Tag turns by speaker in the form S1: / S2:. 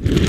S1: you.